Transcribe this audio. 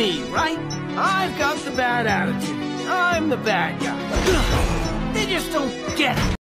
me, right? I've got the bad attitude. I'm the bad guy. They just don't get it.